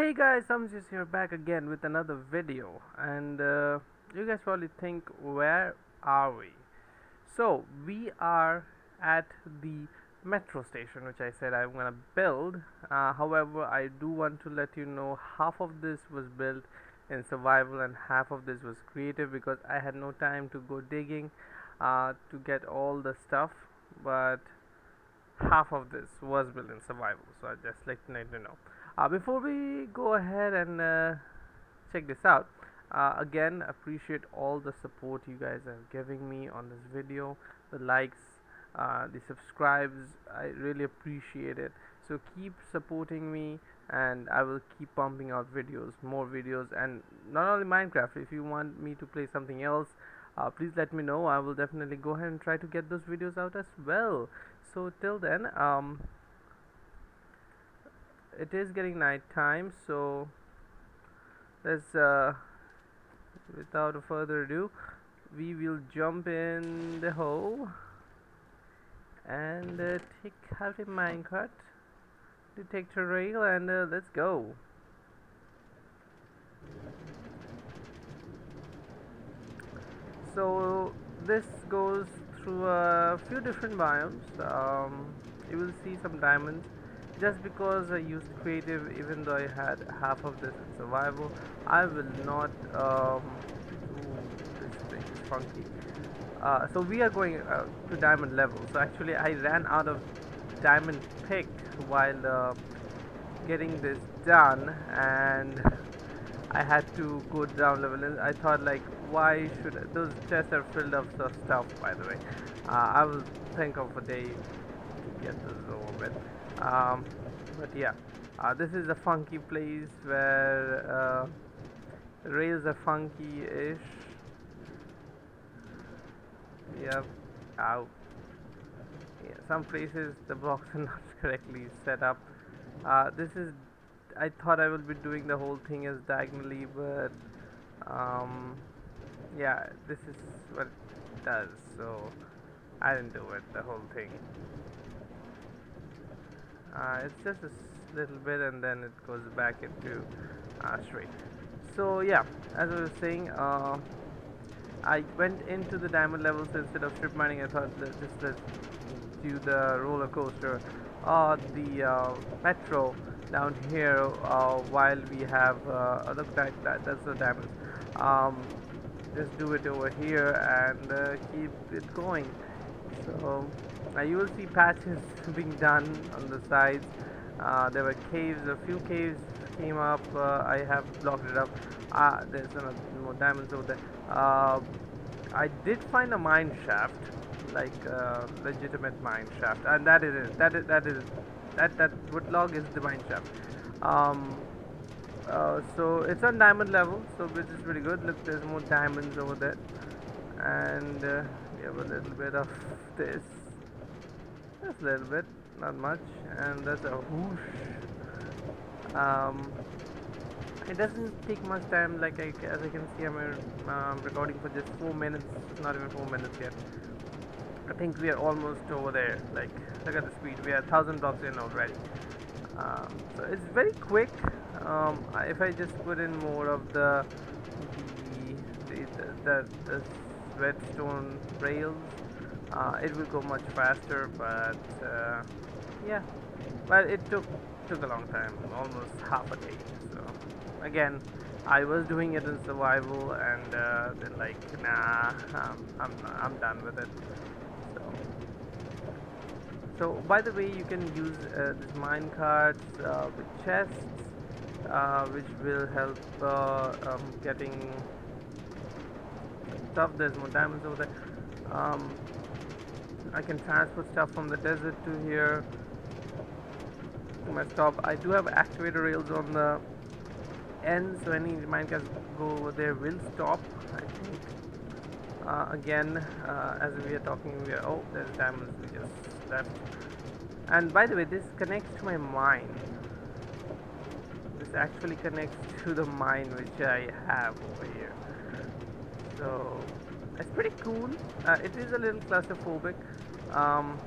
Hey guys, I'm just here back again with another video and uh, you guys probably think where are we? So we are at the metro station which I said I'm gonna build uh, however I do want to let you know half of this was built in survival and half of this was creative because I had no time to go digging uh, to get all the stuff but half of this was built in survival so I just like to let you know uh, before we go ahead and uh, check this out uh, again appreciate all the support you guys are giving me on this video the likes uh, the subscribes I really appreciate it. So keep supporting me and I will keep pumping out videos more videos and not only Minecraft if you want me to play something else uh, please let me know. I will definitely go ahead and try to get those videos out as well. So till then um, it is getting night time so let's uh, without further ado we will jump in the hole and uh, take out a minecart detector rail and uh, let's go. So this goes through a few different biomes. Um, you will see some diamonds just because I used creative even though I had half of this in survival I will not um, this thing is funky. Uh, so we are going uh, to diamond level. So actually I ran out of diamond pick while uh, getting this done and I had to go down level. And I thought like why should I, those chests are filled up with stuff by the way. Uh, I will think of a day to get this over with um, but yeah. Uh, this is a funky place where uh, rails are funky-ish. Yep. Ow. Yeah, some places the blocks are not correctly set up. Uh, this is I thought I would be doing the whole thing as diagonally but um, yeah this is what it does so I didn't do it the whole thing uh, it's just a little bit and then it goes back into uh, straight. So yeah as I was saying uh, I went into the diamond levels instead of strip mining. I thought let's just let's do the roller coaster. Or the uh, metro down here uh, while we have uh, look that, that that's the diamonds. Um, just do it over here and uh, keep it going. So now you will see patches being done on the sides. Uh, there were caves a few caves came up. Uh, I have blocked it up. Ah there's another more diamonds over there. Uh, I did find a mine shaft like a legitimate mine shaft and that is it. That is that is that that wood log is the mine shaft. Um, uh, so it's on diamond level so which is pretty good. Look there's more diamonds over there. And uh, we have a little bit of this just a little bit not much and that's a whoosh. Um, it doesn't take much time like I, as I can see I'm um, recording for just 4 minutes not even 4 minutes yet. I think we are almost over there like look at the speed we are 1000 blocks in already. Um, so it's very quick. Um, if I just put in more of the the, the, the, the redstone rails uh, it will go much faster but uh, yeah. But it took took a long time almost half a day so. Again I was doing it in survival and uh, then like nah I'm, I'm, I'm done with it so. So by the way you can use uh, this mine carts uh, with chests uh, which will help uh, um, getting stuff. There's more diamonds over there. Um, I can transfer stuff from the desert to here to my stop. I do have activator rails on the end so any minecarts go over there will stop I think. Uh, again uh, as we are talking we are oh there's diamonds we just left. And by the way this connects to my mine. This actually connects to the mine which I have over here. So it's pretty cool. Uh, it is a little claustrophobic um,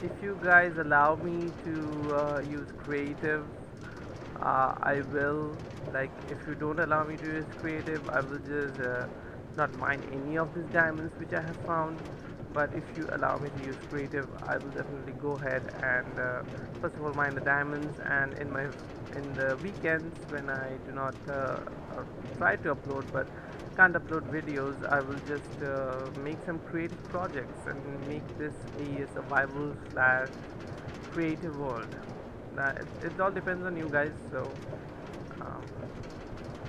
if you guys allow me to uh, use creative uh, I will like if you don't allow me to use creative I will just uh, not mine any of these diamonds which I have found. But if you allow me to use creative I will definitely go ahead and uh, first of all mine the diamonds. And in my in the weekends when I do not uh, try to upload but can't upload videos I will just uh, make some creative projects and make this a survival slash creative world. It, it, all depends on you guys so um,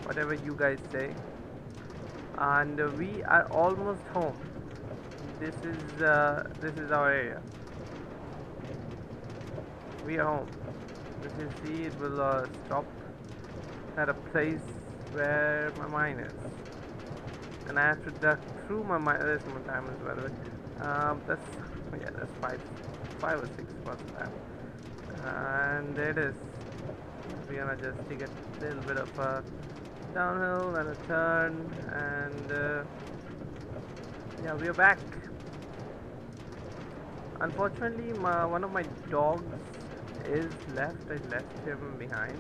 whatever you guys say. And we are almost home. This is uh, this is our area. We are home. You see it will uh, stop at a place where my mine is and I have to duck through my mine there's more diamonds by the way. Um, that's yeah that's five five or six plus time and there it is. We're gonna just take a little bit of a downhill and a turn and uh, yeah we're back. Unfortunately my, one of my dogs is left I left him behind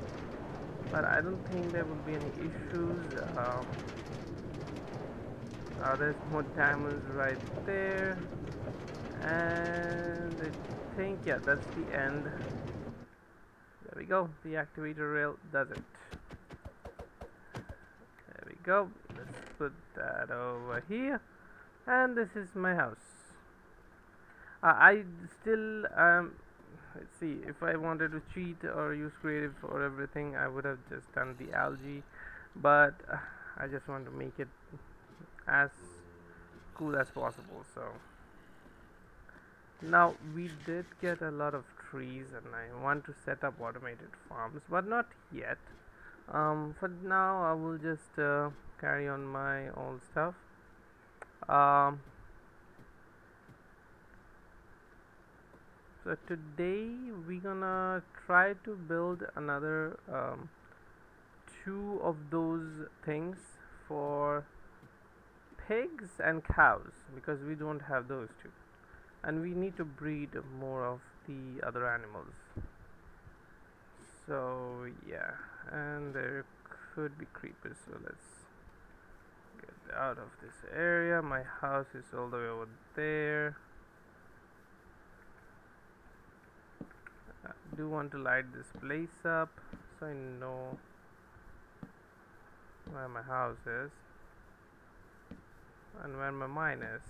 but I don't think there will be any issues um, uh, there's more diamonds right there. And I think yeah that's the end. There we go the activator rail does it. There we go let's put that over here. And this is my house. Uh, I still um, let's see if I wanted to cheat or use creative for everything I would have just done the algae. But uh, I just want to make it as cool as possible so. Now we did get a lot of trees and I want to set up automated farms but not yet. Um, for now I will just uh, carry on my old stuff. Um, so today we're gonna try to build another um, two of those things for pigs and cows because we don't have those two. And we need to breed more of the other animals. So yeah and there could be creepers so let's get out of this area. My house is all the way over there. I do want to light this place up so I know where my house is and where my mine is.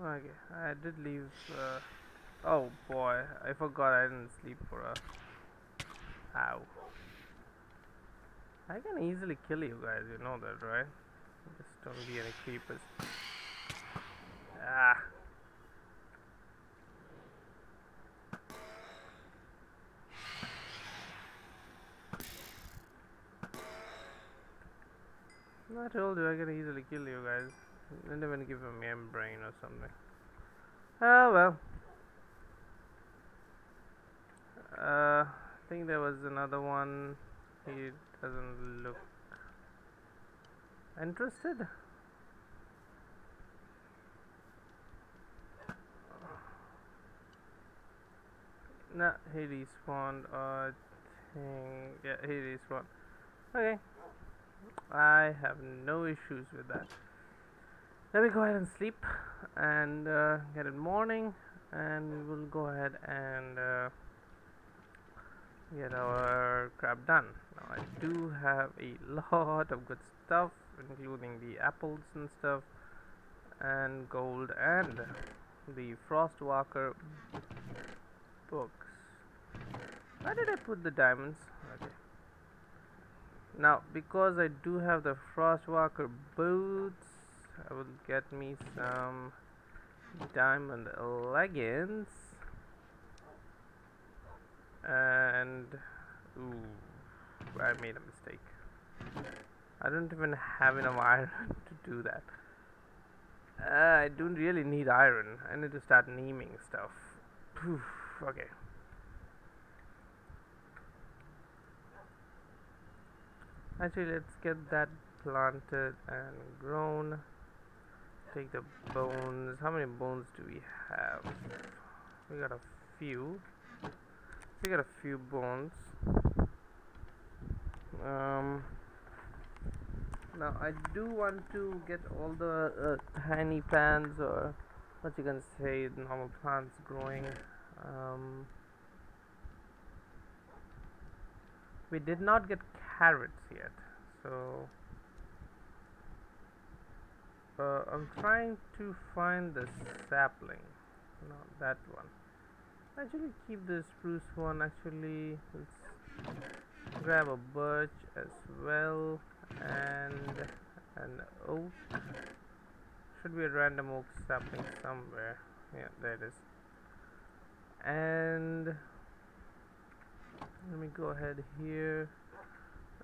Okay I did leave uh, oh boy I forgot I didn't sleep for a ow. I can easily kill you guys you know that right? Just don't be any creepers. Ah I told you I can easily kill you guys. I didn't even give a membrane or something. Oh well. Uh, I think there was another one. He doesn't look interested. Nah, he respawned. I think yeah, he respawned. Okay. I have no issues with that. Let me go ahead and sleep and uh, get it morning and we'll go ahead and uh, get our crap done. Now I do have a lot of good stuff including the apples and stuff and gold and the frostwalker books. Where did I put the diamonds? Okay now because I do have the frostwalker boots I will get me some diamond leggings. And ooh I made a mistake. I don't even have enough iron to do that. Uh, I don't really need iron. I need to start naming stuff. Okay actually let's get that planted and grown take the bones. How many bones do we have? We got a few. We got a few bones. Um, now I do want to get all the uh, tiny plants or what you can say normal plants growing. Um, we did not get carrots yet, so uh, I'm trying to find the sapling. Not that one. Actually keep the spruce one. Actually let's grab a birch as well and an oak. Should be a random oak sapling somewhere. Yeah there it is. And let me go ahead here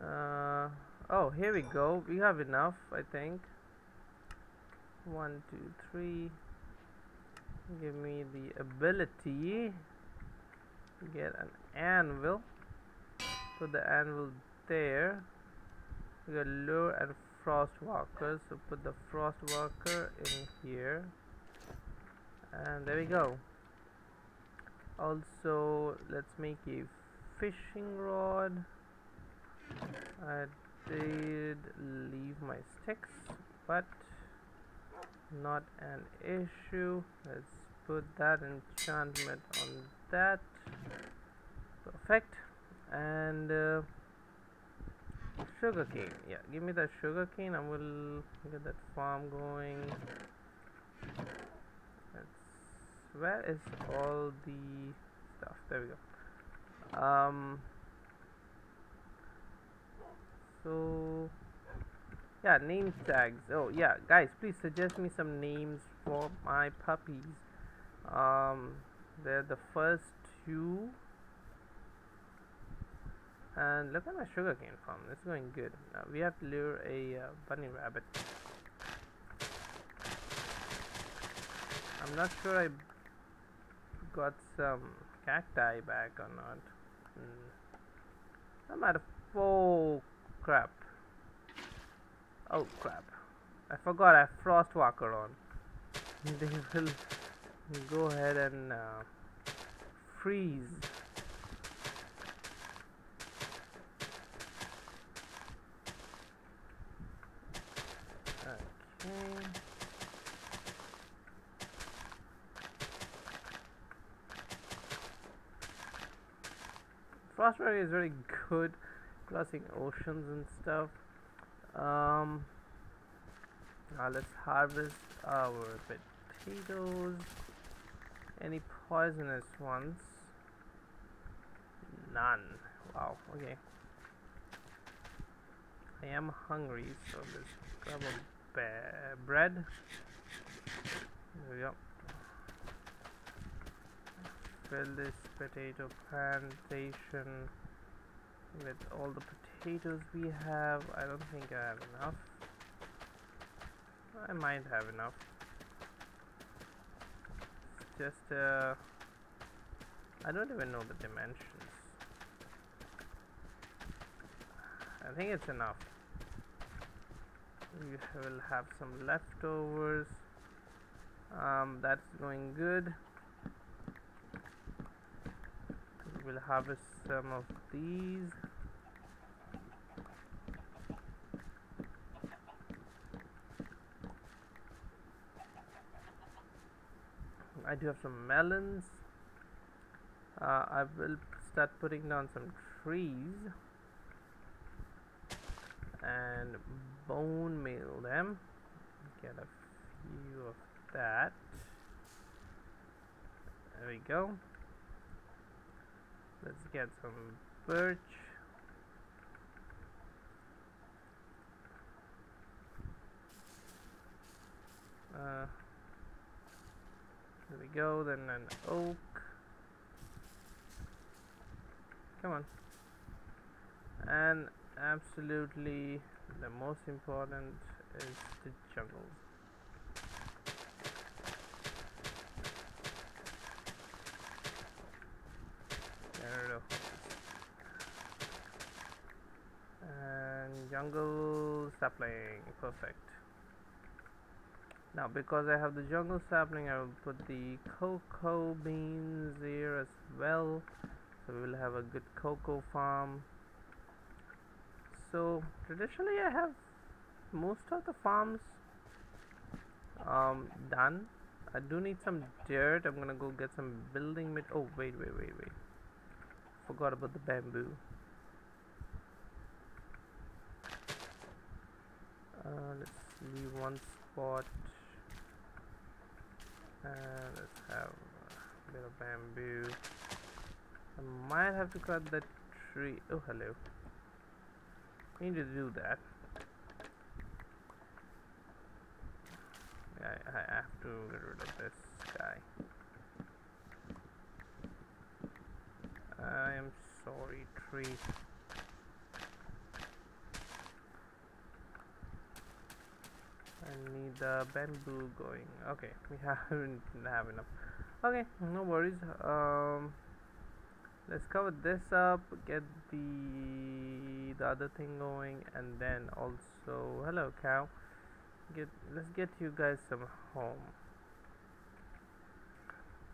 uh, oh here we go. We have enough I think. One two three. Give me the ability to get an anvil. Put the anvil there. We got lure and frost walker so put the frost walker in here. And there we go. Also let's make a fishing rod I did leave my sticks but not an issue. Let's put that enchantment on that. Perfect. And uh, sugar cane. Yeah give me that sugar cane. I will get that farm going. Let's, where is all the stuff? There we go. Um so yeah name tags. Oh yeah guys please suggest me some names for my puppies. Um they're the first two. And look at my sugarcane farm it's going good. Now we have to lure a uh, bunny rabbit. I'm not sure I got some cacti back or not. Hmm. I'm at a full crap Oh crap. I forgot I have Frostwalker on. They will go ahead and uh, freeze. Okay. Frostwalker is very good crossing oceans and stuff. Um now let's harvest our potatoes. Any poisonous ones? None. Wow okay. I am hungry so let's grab a bread. There we go. Fill this potato plantation with all the potatoes we have I don't think I have enough. I might have enough. Just uh, I don't even know the dimensions. I think it's enough. We will have some leftovers. Um, that's going good we'll harvest some of these. I do have some melons. Uh, I will start putting down some trees and bone meal them. Get a few of that. There we go let's get some birch. Uh, there we go then an oak. Come on. And absolutely the most important is the jungles And jungle sapling, perfect. now because I have the jungle sapling I will put the cocoa beans here as well. So we will have a good cocoa farm. So traditionally I have most of the farms um, done. I do need some dirt. I'm gonna go get some building mat oh wait wait wait wait. Forgot about the bamboo uh, let's leave one spot and let's have a bit of bamboo. I might have to cut that tree oh hello. I need to do that. I, I have to get rid of this guy. I am sorry tree The bamboo going. Okay we haven't have enough. Okay no worries. Um let's cover this up get the the other thing going and then also hello cow get let's get you guys some home.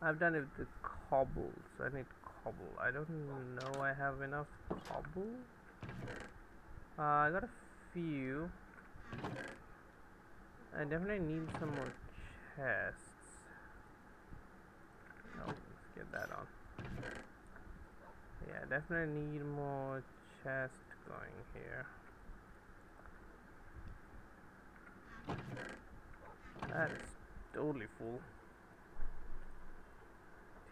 I've done it with cobble so I need cobble. I don't know I have enough cobble. Uh, I got a few I definitely need some more chests. No, let's get that on. Yeah, definitely need more chest going here. That is totally full.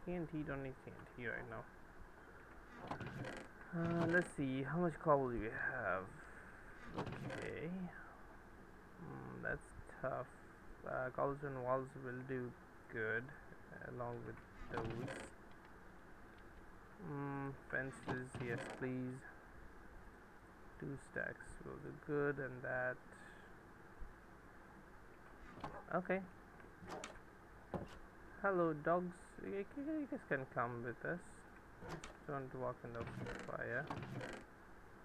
TNT, don't need TNT right now. Uh, let's see, how much cobble do we have? Okay. Mm, that's tough. Uh, walls will do good along with those. Mm, fences, yes please. Two stacks will do good and that. Okay. Hello dogs, you guys can come with us. Don't walk in the fire.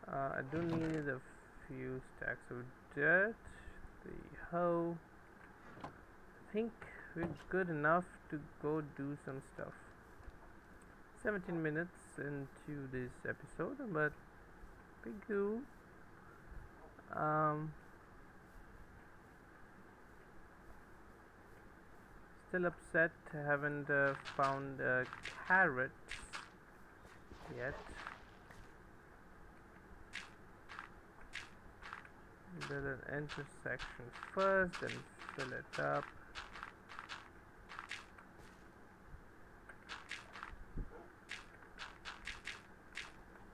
Uh, I do need a few stacks of dirt the hoe. I think we're good enough to go do some stuff. 17 minutes into this episode, but pretty cool. Um, still upset, haven't uh, found uh, carrots yet. Build an intersection first and fill it up.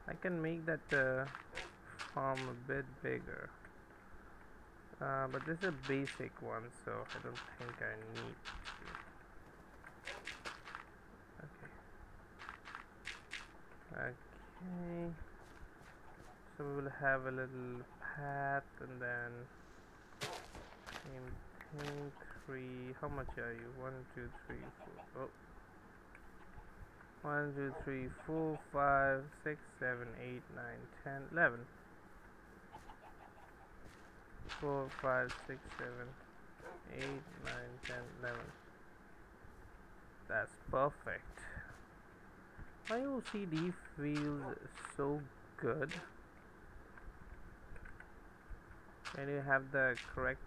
I can make that uh, farm a bit bigger. Uh, but this is a basic one so I don't think I need to. Okay. Okay so we will have a little path and then pink three. How much are you? One two three four. Oh. One two three four five six seven eight nine ten eleven. Four five six seven eight nine ten eleven. That's perfect. My OCD feels so good and you have the correct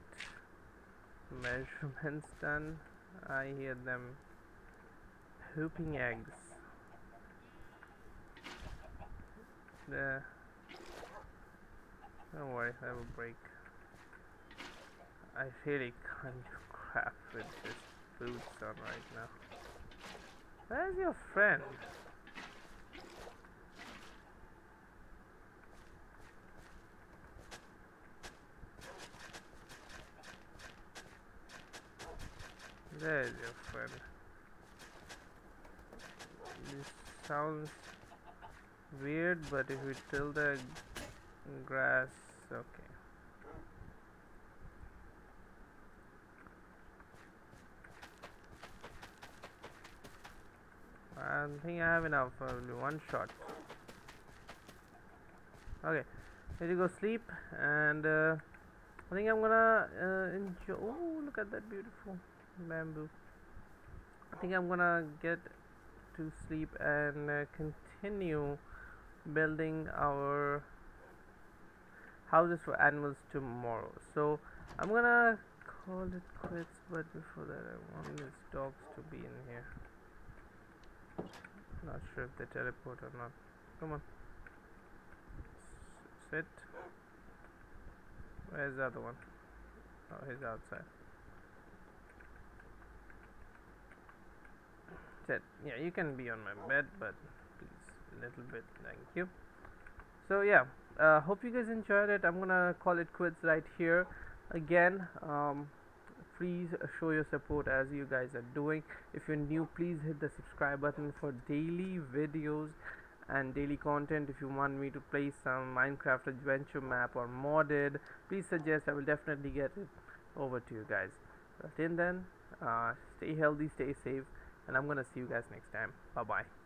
measurements done. I hear them pooping eggs. The don't worry I will break. I really can't do crap with this boots on right now. Where's your friend Your friend. This sounds weird, but if we till the grass, okay. I think I have enough for one shot. Okay, let you go sleep and uh, I think I'm gonna uh, enjoy. Oh, look at that beautiful bamboo. I think I'm gonna get to sleep and uh, continue building our houses for animals tomorrow. So I'm gonna call it quits, but before that, I want these dogs to be in here. Not sure if they teleport or not. Come on. S- sit. Where's the other one? Oh, he's outside. Sit. Yeah, you can be on my bed, but please, a little bit. Thank you. So yeah, uh, hope you guys enjoyed it. I'm gonna call it quits right here. Again, um, please show your support as you guys are doing. If you're new, please hit the subscribe button for daily videos and daily content if you want me to play some minecraft adventure map or modded please suggest i will definitely get it over to you guys but till then uh, stay healthy stay safe and i'm gonna see you guys next time. Bye bye